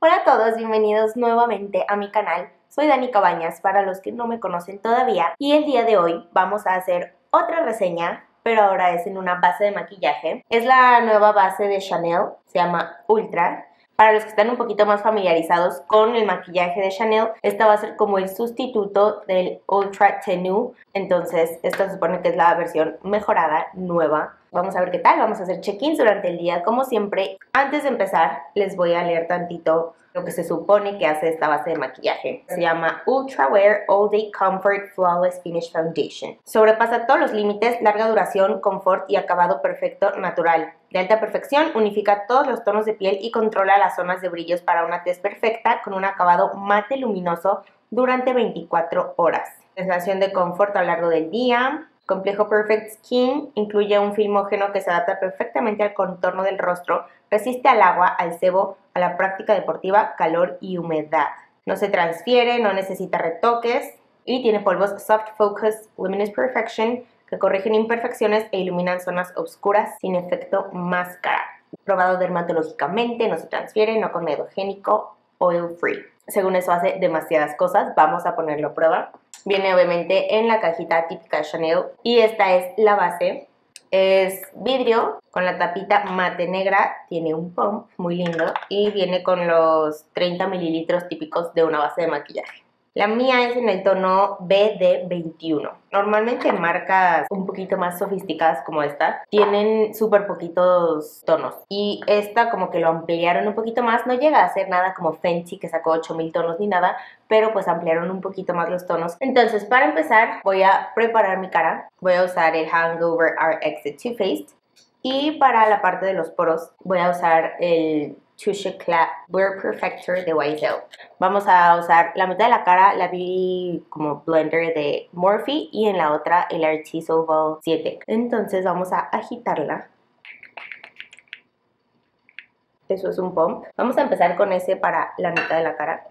Hola a todos, bienvenidos nuevamente a mi canal. Soy Dani Cabañas, para los que no me conocen todavía, y el día de hoy vamos a hacer otra reseña, pero ahora es en una base de maquillaje. Es la nueva base de Chanel, se llama Ultra. Para los que están un poquito más familiarizados con el maquillaje de Chanel, esta va a ser como el sustituto del Ultra Tenue. Entonces, esta se supone que es la versión mejorada, nueva. Vamos a ver qué tal, vamos a hacer check-ins durante el día. Como siempre, antes de empezar, les voy a leer tantito lo que se supone que hace esta base de maquillaje. Se llama Ultra Wear All Day Comfort Flawless Finish Foundation. Sobrepasa todos los límites, larga duración, confort y acabado perfecto natural. De alta perfección, unifica todos los tonos de piel y controla las zonas de brillos para una tez perfecta con un acabado mate luminoso durante 24 horas. Sensación de confort a lo largo del día, Complejo Perfect Skin incluye un filmógeno que se adapta perfectamente al contorno del rostro, resiste al agua, al sebo, a la práctica deportiva, calor y humedad. No se transfiere, no necesita retoques y tiene polvos Soft Focus Luminous Perfection que corrigen imperfecciones e iluminan zonas oscuras sin efecto máscara. Probado dermatológicamente, no se transfiere, no comedogénico, oil free. Según eso hace demasiadas cosas, vamos a ponerlo a prueba. Viene obviamente en la cajita típica Chanel y esta es la base. Es vidrio con la tapita mate negra, tiene un pump muy lindo y viene con los 30 mililitros típicos de una base de maquillaje. La mía es en el tono BD21. Normalmente marcas un poquito más sofisticadas como esta tienen súper poquitos tonos. Y esta como que lo ampliaron un poquito más. No llega a ser nada como Fenty que sacó 8000 tonos ni nada. Pero pues ampliaron un poquito más los tonos. Entonces para empezar voy a preparar mi cara. Voy a usar el Hangover RX de Too Faced. Y para la parte de los poros voy a usar el Touche Blur Perfector de YSL. Vamos a usar la mitad de la cara, la vi como blender de Morphe y en la otra el Artis Oval 7. Entonces vamos a agitarla. Eso es un pump. Vamos a empezar con ese para la mitad de la cara.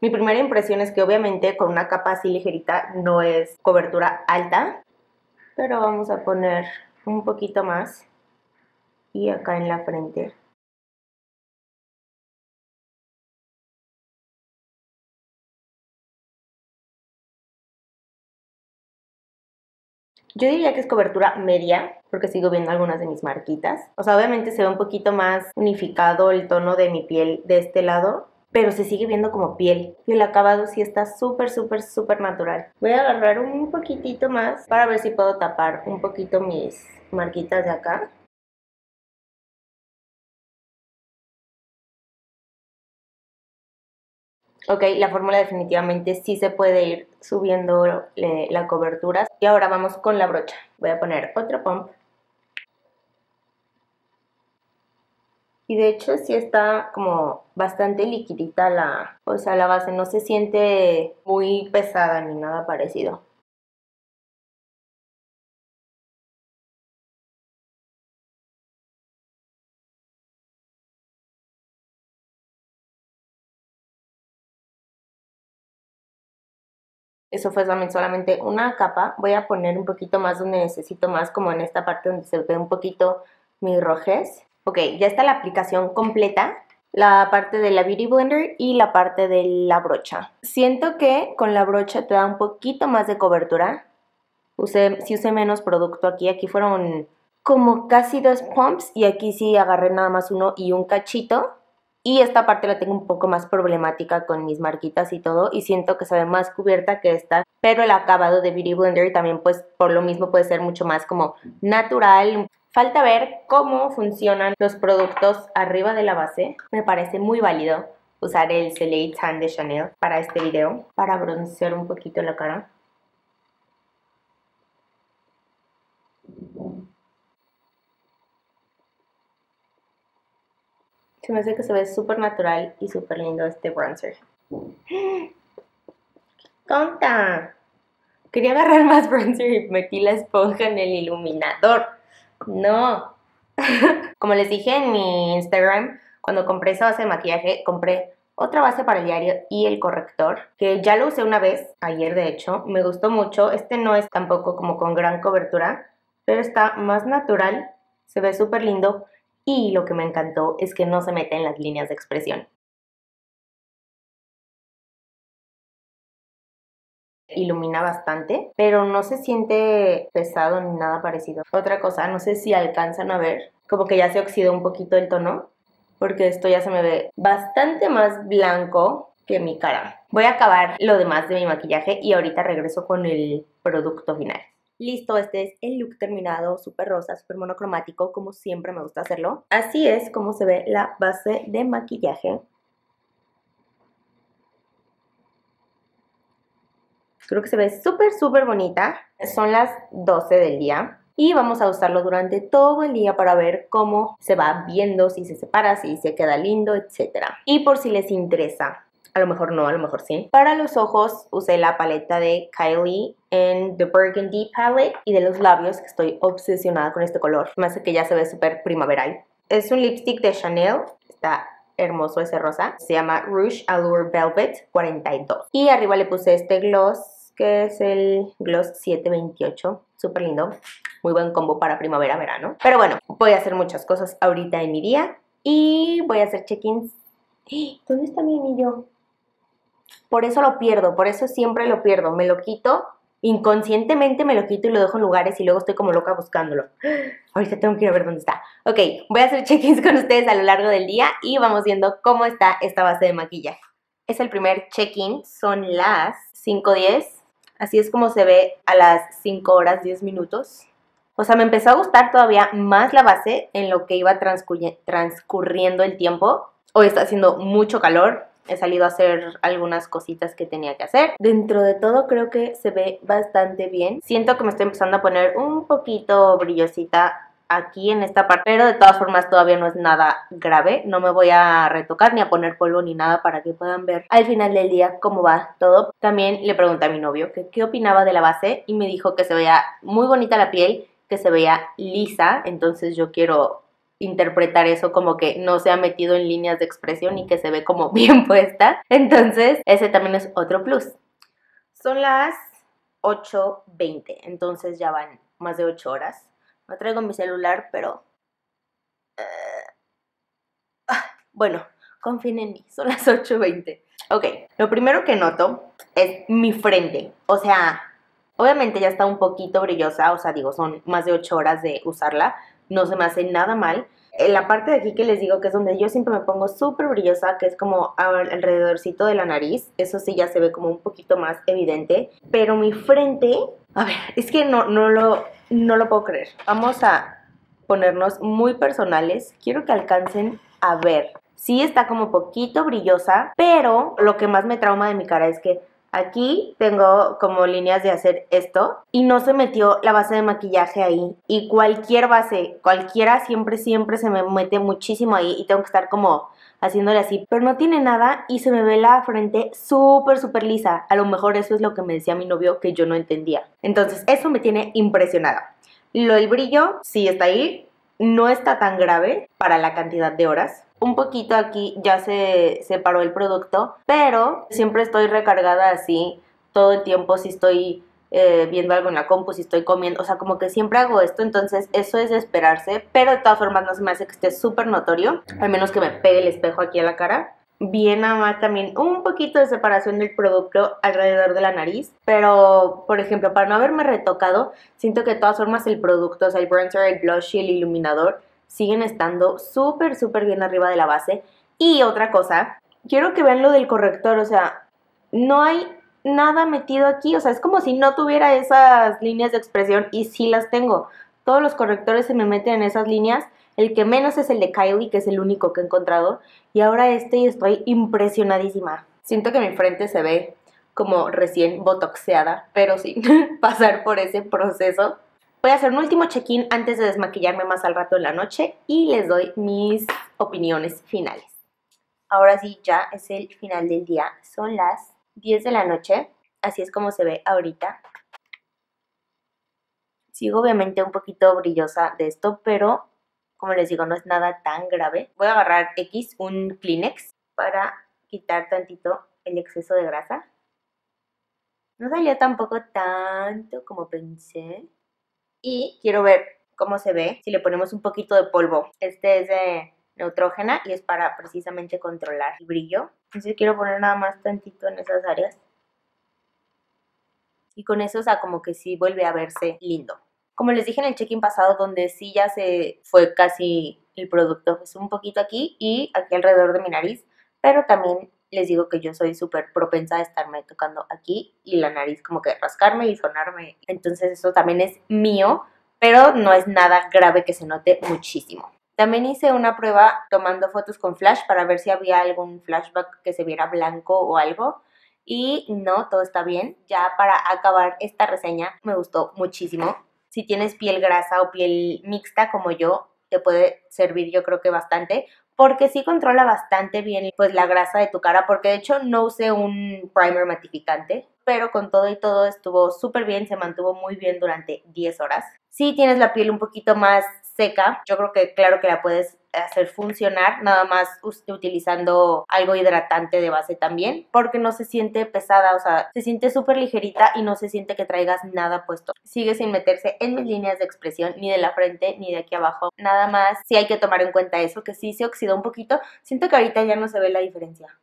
Mi primera impresión es que obviamente con una capa así ligerita no es cobertura alta, pero vamos a poner un poquito más y acá en la frente. Yo diría que es cobertura media, porque sigo viendo algunas de mis marquitas. O sea, obviamente se ve un poquito más unificado el tono de mi piel de este lado, pero se sigue viendo como piel. Y el acabado sí está súper, súper, súper natural. Voy a agarrar un poquitito más para ver si puedo tapar un poquito mis marquitas de acá. Ok, la fórmula definitivamente sí se puede ir subiendo la cobertura. Y ahora vamos con la brocha. Voy a poner otro pump Y de hecho sí está como bastante liquidita la, o sea, la base, no se siente muy pesada ni nada parecido. Eso fue también solamente una capa. Voy a poner un poquito más donde necesito más, como en esta parte donde se ve un poquito mi rojez. Ok, ya está la aplicación completa, la parte de la Beauty Blender y la parte de la brocha. Siento que con la brocha te da un poquito más de cobertura. Usé, si usé menos producto aquí, aquí fueron como casi dos pumps y aquí sí agarré nada más uno y un cachito. Y esta parte la tengo un poco más problemática con mis marquitas y todo y siento que se más cubierta que esta. Pero el acabado de Beauty Blender también pues por lo mismo puede ser mucho más como natural, Falta ver cómo funcionan los productos arriba de la base. Me parece muy válido usar el Soleil Tan de Chanel para este video, para broncear un poquito la cara. Se me hace que se ve súper natural y súper lindo este bronzer. ¡Tonta! Quería agarrar más bronzer y metí la esponja en el iluminador. No. Como les dije en mi Instagram, cuando compré esa base de maquillaje, compré otra base para el diario y el corrector, que ya lo usé una vez, ayer de hecho, me gustó mucho. Este no es tampoco como con gran cobertura, pero está más natural, se ve súper lindo y lo que me encantó es que no se mete en las líneas de expresión. Ilumina bastante, pero no se siente pesado ni nada parecido. Otra cosa, no sé si alcanzan a ver, como que ya se oxidó un poquito el tono, porque esto ya se me ve bastante más blanco que mi cara. Voy a acabar lo demás de mi maquillaje y ahorita regreso con el producto final. Listo, este es el look terminado, súper rosa, súper monocromático, como siempre me gusta hacerlo. Así es como se ve la base de maquillaje. Creo que se ve súper, súper bonita. Son las 12 del día. Y vamos a usarlo durante todo el día para ver cómo se va viendo, si se separa, si se queda lindo, etc. Y por si les interesa, a lo mejor no, a lo mejor sí. Para los ojos usé la paleta de Kylie en The Burgundy Palette y de los labios, que estoy obsesionada con este color. Hace que ya se ve súper primaveral. Es un lipstick de Chanel, está hermoso ese rosa. Se llama Rouge Allure Velvet 42. Y arriba le puse este gloss que es el Gloss 728. Súper lindo. Muy buen combo para primavera-verano. Pero bueno, voy a hacer muchas cosas ahorita en mi día. Y voy a hacer check-ins. ¿Dónde está mi anillo? Por eso lo pierdo, por eso siempre lo pierdo. Me lo quito, inconscientemente me lo quito y lo dejo en lugares y luego estoy como loca buscándolo. Ahorita tengo que ir a ver dónde está. Ok, voy a hacer check-ins con ustedes a lo largo del día y vamos viendo cómo está esta base de maquillaje. Es el primer check-in, son las 5.10 Así es como se ve a las 5 horas 10 minutos. O sea, me empezó a gustar todavía más la base en lo que iba transcurriendo el tiempo. Hoy está haciendo mucho calor. He salido a hacer algunas cositas que tenía que hacer. Dentro de todo creo que se ve bastante bien. Siento que me estoy empezando a poner un poquito brillosita aquí en esta parte, pero de todas formas todavía no es nada grave, no me voy a retocar ni a poner polvo ni nada para que puedan ver al final del día cómo va todo. También le pregunté a mi novio que qué opinaba de la base y me dijo que se veía muy bonita la piel, que se veía lisa, entonces yo quiero interpretar eso como que no se ha metido en líneas de expresión y que se ve como bien puesta. Entonces, ese también es otro plus. Son las 8.20, entonces ya van más de 8 horas. No traigo mi celular, pero... Eh, ah, bueno, confíen en mí, son las 8.20. Ok, lo primero que noto es mi frente. O sea, obviamente ya está un poquito brillosa, o sea, digo, son más de 8 horas de usarla. No se me hace nada mal. En la parte de aquí que les digo que es donde yo siempre me pongo súper brillosa, que es como alrededorcito de la nariz, eso sí ya se ve como un poquito más evidente, pero mi frente, a ver, es que no, no lo, no lo puedo creer. Vamos a ponernos muy personales. Quiero que alcancen a ver. Sí está como poquito brillosa, pero lo que más me trauma de mi cara es que Aquí tengo como líneas de hacer esto y no se metió la base de maquillaje ahí. Y cualquier base, cualquiera, siempre, siempre se me mete muchísimo ahí y tengo que estar como haciéndole así. Pero no tiene nada y se me ve la frente súper, súper lisa. A lo mejor eso es lo que me decía mi novio que yo no entendía. Entonces eso me tiene impresionada. Lo del brillo, sí está ahí. No está tan grave para la cantidad de horas. Un poquito aquí ya se separó el producto, pero siempre estoy recargada así todo el tiempo si estoy eh, viendo algo en la compu, si estoy comiendo, o sea, como que siempre hago esto, entonces eso es de esperarse, pero de todas formas no se me hace que esté súper notorio, al menos que me pegue el espejo aquí a la cara. Bien nada más también un poquito de separación del producto alrededor de la nariz, pero por ejemplo, para no haberme retocado, siento que de todas formas el producto, o sea, el bronzer, el blush y el iluminador siguen estando súper, súper bien arriba de la base. Y otra cosa, quiero que vean lo del corrector, o sea, no hay nada metido aquí, o sea, es como si no tuviera esas líneas de expresión y sí las tengo. Todos los correctores se me meten en esas líneas, el que menos es el de Kylie, que es el único que he encontrado, y ahora este y estoy impresionadísima. Siento que mi frente se ve como recién botoxeada, pero sí, pasar por ese proceso. Voy a hacer un último check-in antes de desmaquillarme más al rato en la noche y les doy mis opiniones finales. Ahora sí, ya es el final del día. Son las 10 de la noche, así es como se ve ahorita. Sigo obviamente un poquito brillosa de esto, pero como les digo, no es nada tan grave. Voy a agarrar X, un Kleenex, para quitar tantito el exceso de grasa. No salió tampoco tanto como pensé. Y quiero ver cómo se ve si le ponemos un poquito de polvo. Este es de neutrógena y es para precisamente controlar el brillo. Entonces quiero poner nada más tantito en esas áreas. Y con eso, o sea, como que sí vuelve a verse lindo. Como les dije en el check-in pasado, donde sí ya se fue casi el producto, pues un poquito aquí y aquí alrededor de mi nariz, pero también les digo que yo soy súper propensa a estarme tocando aquí y la nariz como que rascarme y sonarme. Entonces eso también es mío, pero no es nada grave que se note muchísimo. También hice una prueba tomando fotos con flash para ver si había algún flashback que se viera blanco o algo. Y no, todo está bien. Ya para acabar esta reseña me gustó muchísimo. Si tienes piel grasa o piel mixta como yo, te puede servir yo creo que bastante porque sí controla bastante bien pues la grasa de tu cara, porque de hecho no usé un primer matificante, pero con todo y todo estuvo súper bien, se mantuvo muy bien durante 10 horas. Si tienes la piel un poquito más seca, yo creo que claro que la puedes hacer funcionar, nada más utilizando algo hidratante de base también, porque no se siente pesada, o sea, se siente súper ligerita y no se siente que traigas nada puesto. Sigue sin meterse en mis líneas de expresión, ni de la frente, ni de aquí abajo. Nada más, sí hay que tomar en cuenta eso, que sí se oxidó un poquito. Siento que ahorita ya no se ve la diferencia.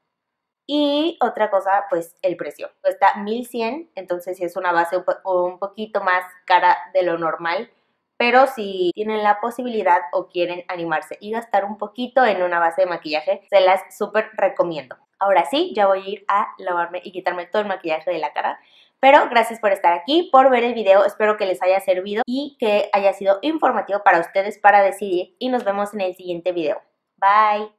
Y otra cosa, pues el precio. Cuesta 1100, entonces es una base un poquito más cara de lo normal pero si tienen la posibilidad o quieren animarse y gastar un poquito en una base de maquillaje, se las súper recomiendo. Ahora sí, ya voy a ir a lavarme y quitarme todo el maquillaje de la cara. Pero gracias por estar aquí, por ver el video, espero que les haya servido y que haya sido informativo para ustedes para decidir y nos vemos en el siguiente video. Bye.